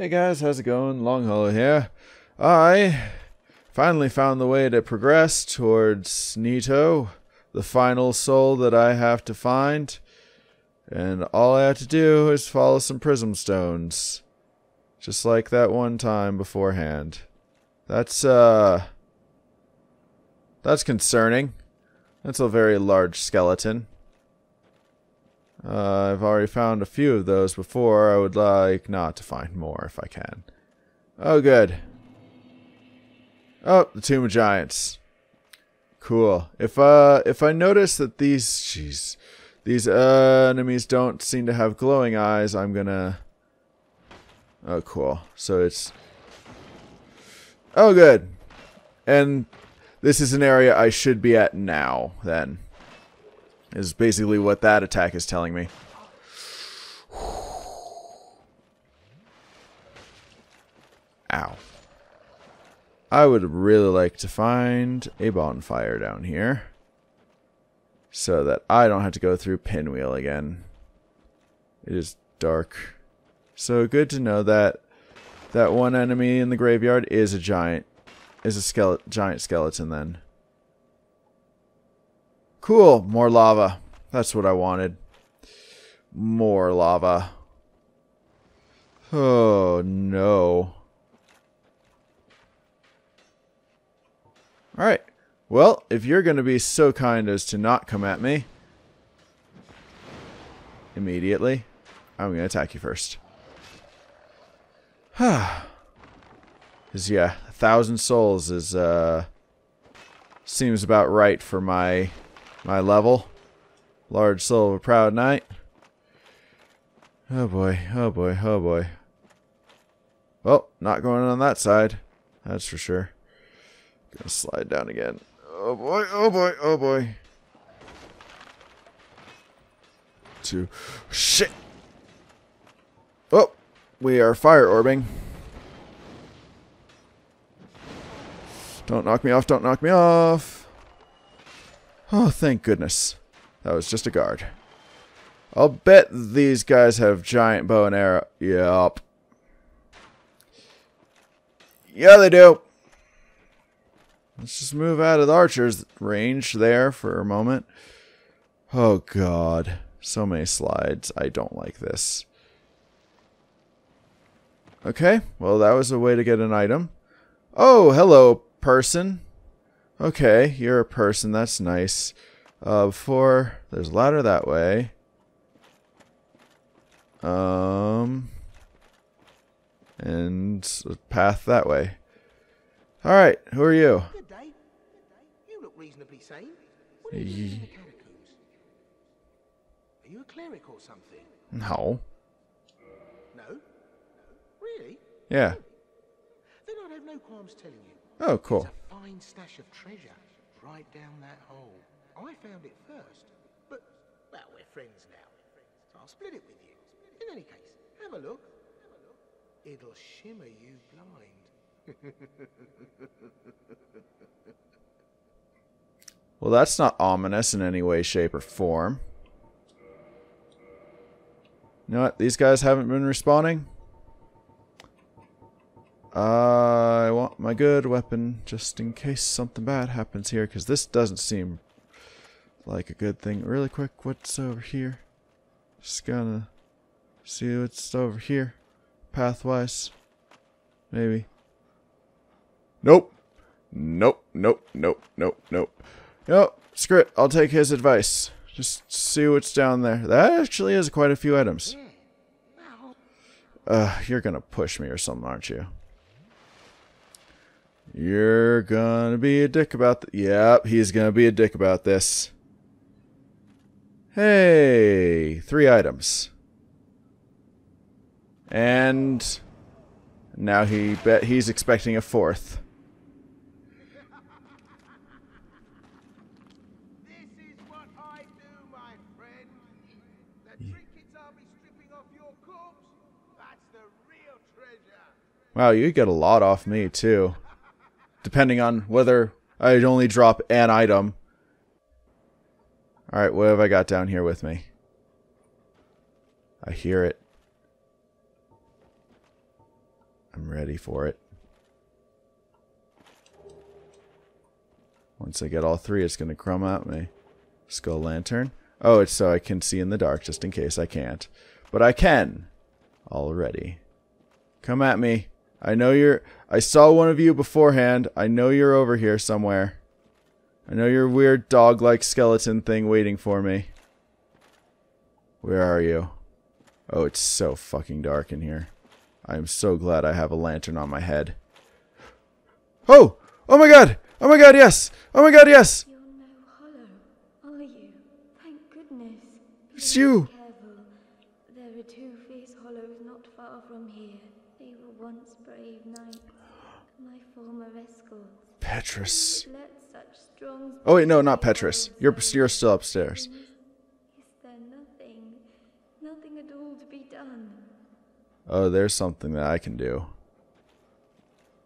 Hey guys, how's it going? Long Hollow here. I finally found the way to progress towards Nito, the final soul that I have to find. And all I have to do is follow some prism stones. Just like that one time beforehand. That's, uh... That's concerning. That's a very large skeleton. Uh, I've already found a few of those before. I would like not to find more if I can. Oh, good. Oh, the Tomb of Giants. Cool. If uh, if I notice that these, jeez, these uh, enemies don't seem to have glowing eyes, I'm gonna. Oh, cool. So it's. Oh, good. And this is an area I should be at now. Then is basically what that attack is telling me. Ow. I would really like to find a bonfire down here. So that I don't have to go through Pinwheel again. It is dark. So good to know that that one enemy in the graveyard is a giant. Is a giant skeleton then. Cool, more lava. That's what I wanted. More lava. Oh, no. Alright. Well, if you're going to be so kind as to not come at me immediately, I'm going to attack you first. Because, yeah, a thousand souls is, uh, seems about right for my my level. Large soul of a proud knight. Oh boy, oh boy, oh boy. Well, not going on that side. That's for sure. Gonna slide down again. Oh boy, oh boy, oh boy. Two. Shit! Oh, we are fire orbing. Don't knock me off, don't knock me off. Oh, thank goodness. That was just a guard. I'll bet these guys have giant bow and arrow. Yup. Yeah, they do. Let's just move out of the archer's range there for a moment. Oh, God. So many slides. I don't like this. Okay, well, that was a way to get an item. Oh, hello, person. Okay, you're a person. That's nice. Uh, before there's a ladder that way. Um, and a path that way. All right, who are you? Good day. You look reasonably sane. What are you doing in the catacombs? Are you a cleric or something? No. No? Really? Yeah. Then I'd have no qualms telling you. Oh, cool. Fine stash of treasure right down that hole. Oh, I found it first, but, well, we're friends now. So I'll split it with you. In any case, have a look. It'll shimmer you blind. Well, that's not ominous in any way, shape, or form. You know what? These guys haven't been respawning. I want my good weapon just in case something bad happens here, because this doesn't seem like a good thing. Really quick, what's over here? Just gonna see what's over here, pathwise. Maybe. Nope. Nope, nope, nope, nope, nope. Nope, screw it. I'll take his advice. Just see what's down there. That actually is quite a few items. Uh, you're gonna push me or something, aren't you? You're gonna be a dick about th- Yep, he's gonna be a dick about this. Hey, three items. And now he bet he's expecting a fourth. This is what I do, my friend. The trinkets I'll be stripping off your corpse, that's the real treasure. Wow, you get a lot off me too. Depending on whether I'd only drop an item. Alright, what have I got down here with me? I hear it. I'm ready for it. Once I get all three, it's going to crumb out me. Skull lantern. Oh, it's so I can see in the dark, just in case I can't. But I can. Already. Come at me. I know you're... I saw one of you beforehand. I know you're over here somewhere. I know your weird dog-like skeleton thing waiting for me. Where are you? Oh, it's so fucking dark in here. I am so glad I have a lantern on my head. Oh! Oh my god! Oh my god, yes! Oh my god, yes! You're no hollow, are you? Thank goodness. It's you! Be careful. There are two fierce hollows not far from here. They were once brave knights, my former escorts. Petrus. Oh wait, no, not Petrus. You're you're still upstairs. Nothing, nothing? Oh, there's something that I can do.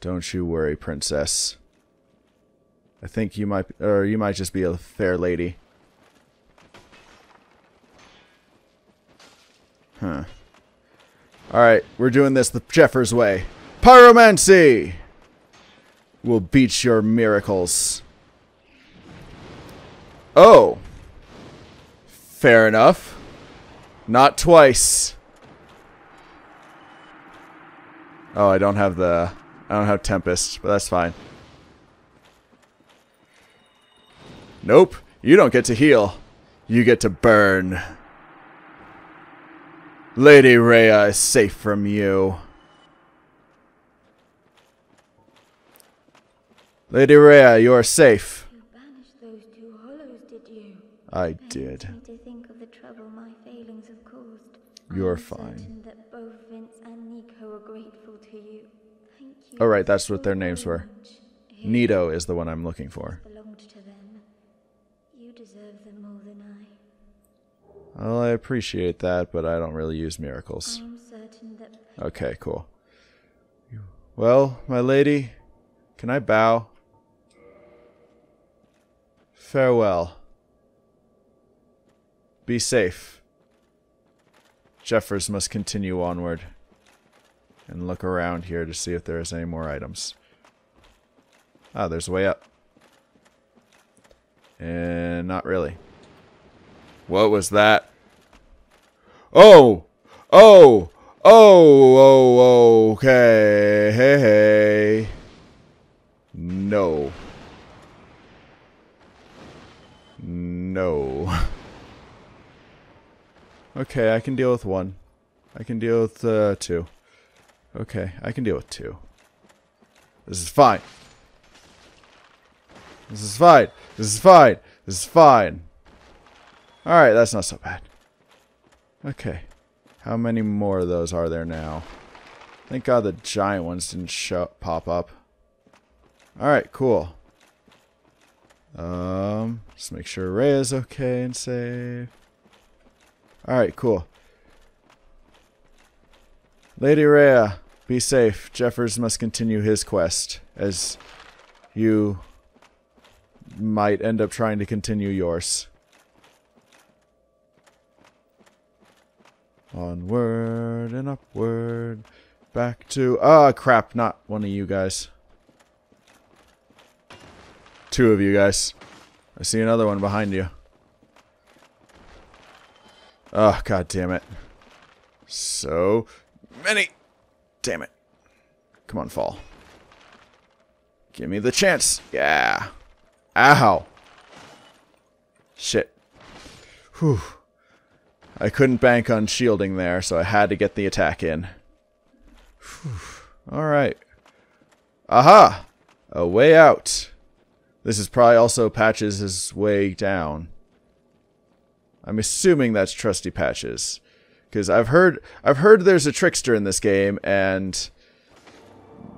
Don't you worry, princess. I think you might, or you might just be a fair lady. Huh. Alright, we're doing this the Jeffers way. Pyromancy! Will beat your miracles. Oh. Fair enough. Not twice. Oh, I don't have the... I don't have Tempest, but that's fine. Nope. You don't get to heal. You get to burn. Lady Rhea is safe from you. Lady Rhea, you are safe. You banished those two hollows, did you? I did. me to think of the trouble my failings have caused. You're I'm fine. certain that both Vince and Nico are grateful to you. Thank you. Oh, right, that's what their names were. Nito is the one I'm looking for. belonged to them. You deserve them more than I. Well, I appreciate that, but I don't really use miracles. I'm certain that Okay, cool. Well, my lady, can I bow? Farewell. Be safe. Jeffers must continue onward and look around here to see if there is any more items. Ah, there's a way up. And not really. What was that? Oh! Oh! Oh! Oh! Okay. Hey, hey. No. No. Okay, I can deal with one. I can deal with uh, two. Okay, I can deal with two. This is fine. This is fine. This is fine. This is fine. Alright, that's not so bad. Okay. How many more of those are there now? Thank God the giant ones didn't pop up. Alright, cool. Um, just make sure Ray is okay and safe. Alright, cool. Lady Rhea, be safe. Jeffers must continue his quest, as you might end up trying to continue yours. Onward and upward. Back to... Ah, crap. Not one of you guys. Two of you guys. I see another one behind you. Oh, god damn it. So many. Damn it. Come on, fall. Give me the chance. Yeah. Ow. Shit. Whew. I couldn't bank on shielding there, so I had to get the attack in. Alright. Aha! A way out. This is probably also Patches' his way down. I'm assuming that's Trusty Patches. Because I've heard I've heard there's a trickster in this game, and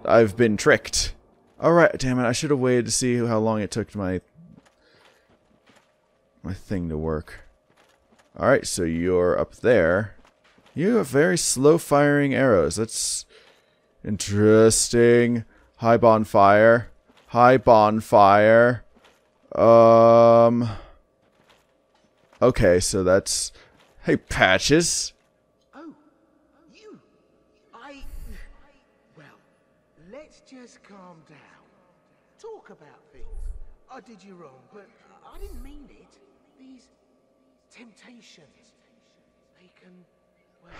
I've been tricked. Alright, damn it, I should have waited to see how long it took my my thing to work. Alright, so you're up there. You have very slow firing arrows. That's interesting. High bonfire. High bonfire. Um. Okay, so that's. Hey, Patches. Oh, you. I. Well, let's just calm down. Talk about things. I did you wrong, but I didn't mean it. These temptations, they can, well,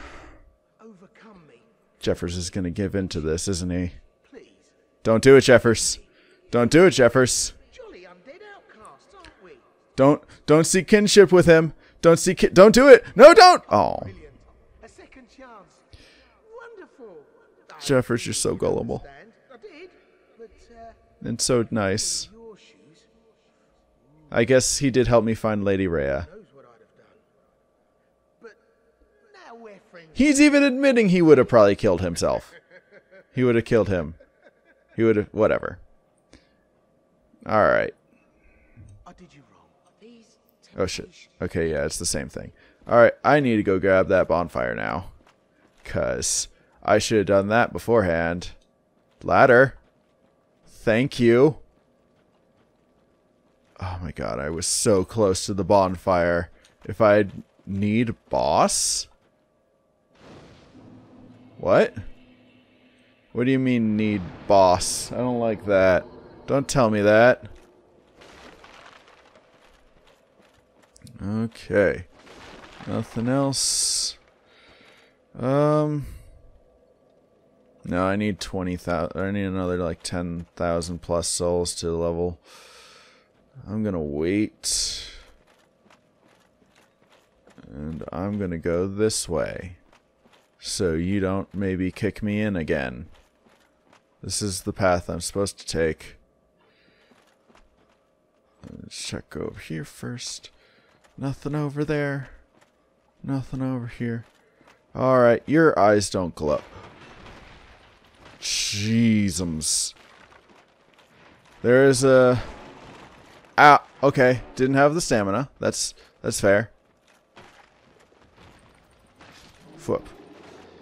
overcome me. Jeffers is going to give in to this, isn't he? Please. Don't do it, Jeffers. Don't do it, Jeffers. Jolly undead outcasts, aren't we? Don't don't seek kinship with him. Don't seek. Ki- don't do it. No, don't. Oh, A second chance. Wonderful. Jeffers, you're so gullible understand. I did, but uh, and so nice. I guess he did help me find Lady Rhea. knows what I'd have done. But now we're friends. He's even admitting he would have probably killed himself. He would have killed him. He would have whatever. All right. I did you wrong. These Oh shit. Okay, yeah, it's the same thing. All right, I need to go grab that bonfire now. Cuz I should have done that beforehand. Ladder. Thank you. Oh my god, I was so close to the bonfire. If I need boss? What? What do you mean need boss? I don't like that. Don't tell me that. Okay. Nothing else. Um. No, I need 20,000. I need another like 10,000 plus souls to level. I'm gonna wait. And I'm gonna go this way. So you don't maybe kick me in again. This is the path I'm supposed to take. Let's check over here first. Nothing over there. Nothing over here. Alright, your eyes don't glow. Jeezums. There is a... Ah, okay. Didn't have the stamina. That's that's fair. Whoop.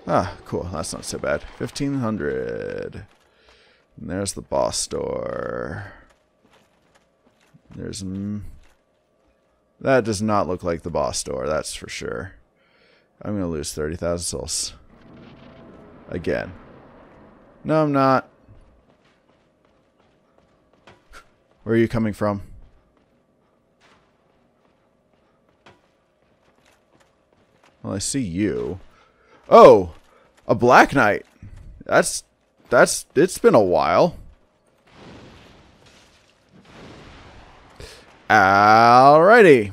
Ah, cool. That's not so bad. 1500. And there's the boss door. There's... That does not look like the boss door, that's for sure. I'm going to lose 30,000 souls. Again. No, I'm not. Where are you coming from? Well, I see you. Oh, a Black Knight. That's that's it's been a while. Alrighty.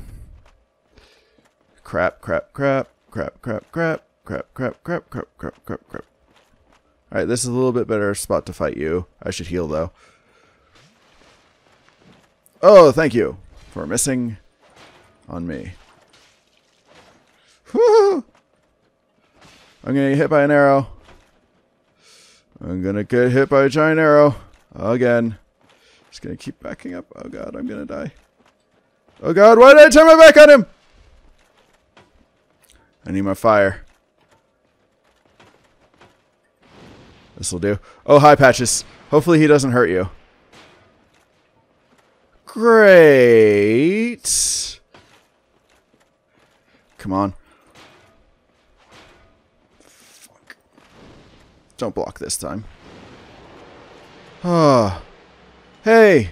Crap, crap, crap, crap, crap, crap, crap, crap, crap, crap, crap, crap, crap. Alright, this is a little bit better spot to fight you. I should heal though. Oh, thank you for missing on me. Woo! I'm gonna get hit by an arrow. I'm gonna get hit by a giant arrow. Again. Just gonna keep backing up. Oh god, I'm gonna die. Oh god, why did I turn my back on him? I need my fire. This'll do. Oh, hi, Patches. Hopefully he doesn't hurt you. Great. Come on. Fuck. Don't block this time. Ah. hey.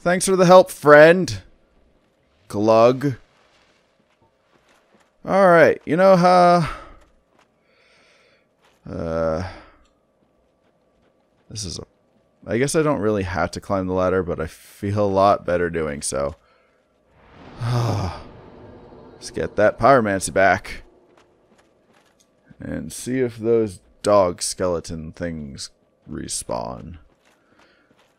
Thanks for the help, friend. Glug. Alright, you know how... Uh... This is a... I guess I don't really have to climb the ladder, but I feel a lot better doing so. Let's get that pyromancy back. And see if those dog skeleton things respawn.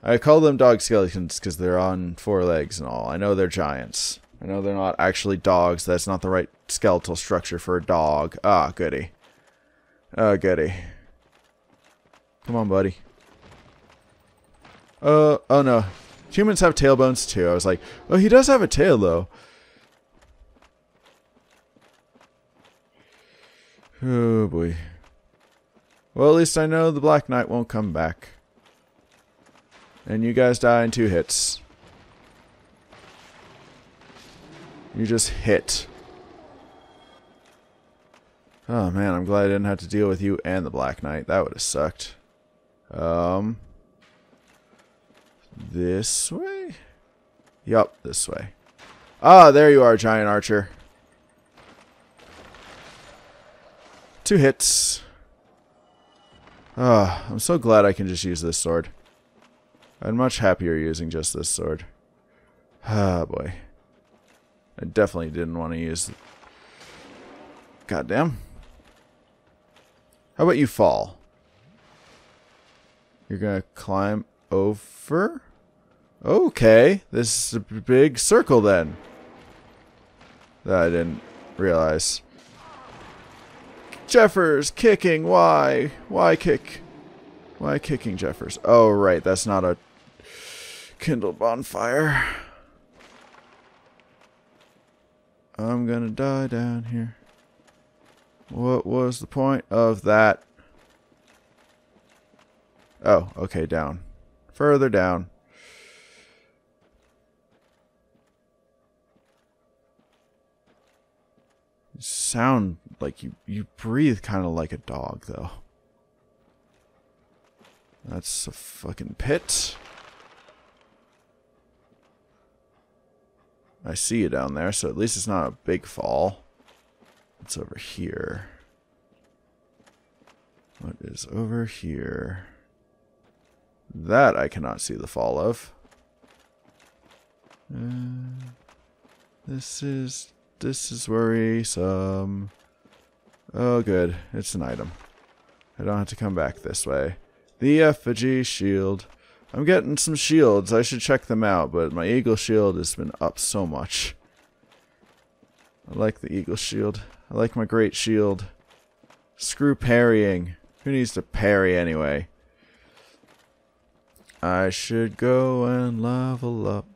I call them dog skeletons because they're on four legs and all. I know they're giants. I know they're not actually dogs. That's not the right skeletal structure for a dog. Ah, goody. Oh, goody. Come on, buddy. Uh, oh no. Humans have tailbones too. I was like, oh, he does have a tail though. Oh boy. Well, at least I know the Black Knight won't come back. And you guys die in two hits. You just hit. Oh man, I'm glad I didn't have to deal with you and the Black Knight. That would have sucked. Um, this way? Yup, this way. Ah, there you are, giant archer. Two hits. Ah, I'm so glad I can just use this sword. I'm much happier using just this sword. Ah, boy. I definitely didn't want to use... Goddamn. How about you fall? You're gonna climb over? Okay, this is a big circle then. That I didn't realize. Jeffers kicking. Why? Why kick? Why kicking Jeffers? Oh, right. That's not a kindle bonfire. I'm gonna die down here. What was the point of that? Oh, okay, down. Further down. You sound like you, you breathe kind of like a dog, though. That's a fucking pit. I see you down there, so at least it's not a big fall. What's over here? What is over here? That I cannot see the fall of. Uh, this is this is worrisome. Oh, good. It's an item. I don't have to come back this way. The effigy shield. I'm getting some shields. I should check them out, but my eagle shield has been up so much. I like the eagle shield. I like my great shield. Screw parrying. Who needs to parry anyway? I should go and level up.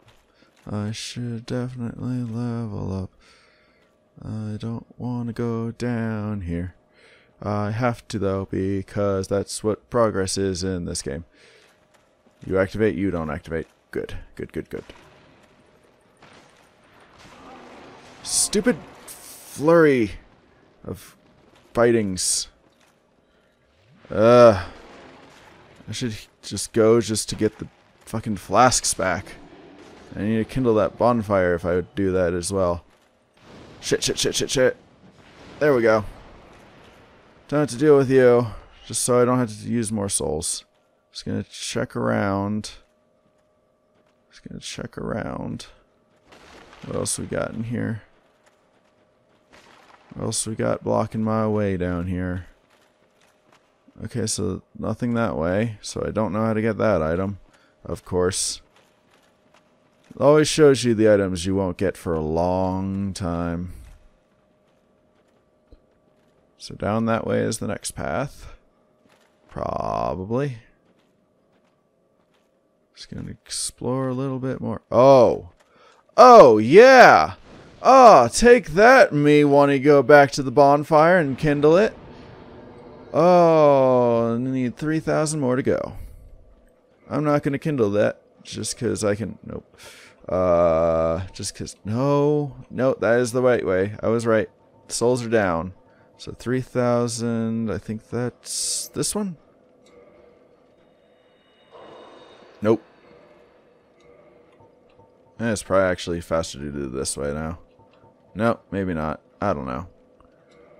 I should definitely level up. I don't want to go down here. I have to though, because that's what progress is in this game. You activate, you don't activate. Good, good, good, good. Stupid flurry of fightings. Uh, I should just go just to get the fucking flasks back. I need to kindle that bonfire if I would do that as well. Shit, shit, shit, shit, shit. There we go. Don't have to deal with you. Just so I don't have to use more souls. Just gonna check around. Just gonna check around. What else we got in here? What else we got blocking my way down here? Okay, so nothing that way. So I don't know how to get that item. Of course. It always shows you the items you won't get for a long time. So down that way is the next path. Probably. Just gonna explore a little bit more. Oh! Oh, yeah! Oh, take that, me want to go back to the bonfire and kindle it. Oh, I need 3,000 more to go. I'm not going to kindle that just because I can... Nope. Uh, just because... No. No, that is the right way. I was right. Souls are down. So 3,000... I think that's this one? Nope. It's probably actually faster to do this way now. Nope, maybe not. I don't know.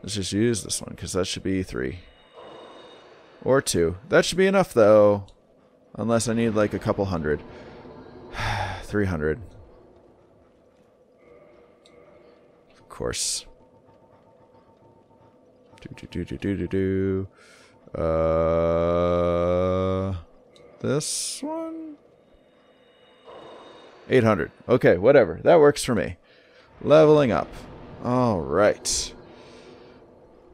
Let's just use this one, because that should be three. Or two. That should be enough, though. Unless I need, like, a couple hundred. 300. Of course. Do, do, do, do, do, do, do. Uh, this one? 800. Okay, whatever. That works for me. Leveling up. Alright.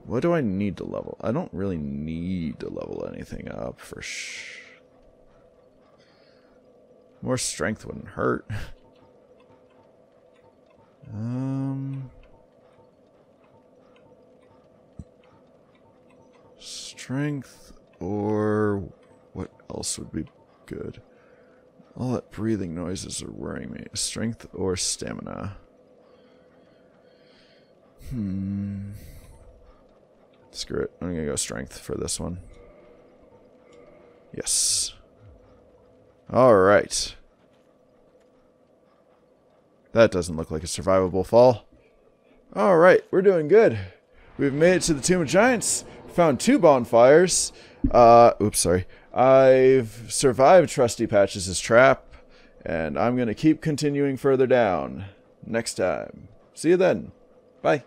What do I need to level? I don't really need to level anything up for sh... More strength wouldn't hurt. um... Strength or what else would be good? All that breathing noises are worrying me. Strength or stamina? Hmm. Screw it. I'm gonna go strength for this one. Yes. Alright. That doesn't look like a survivable fall. Alright, we're doing good. We've made it to the Tomb of Giants. Found two bonfires. Uh, oops, sorry. I've survived Trusty Patches' trap. And I'm going to keep continuing further down. Next time. See you then. Bye.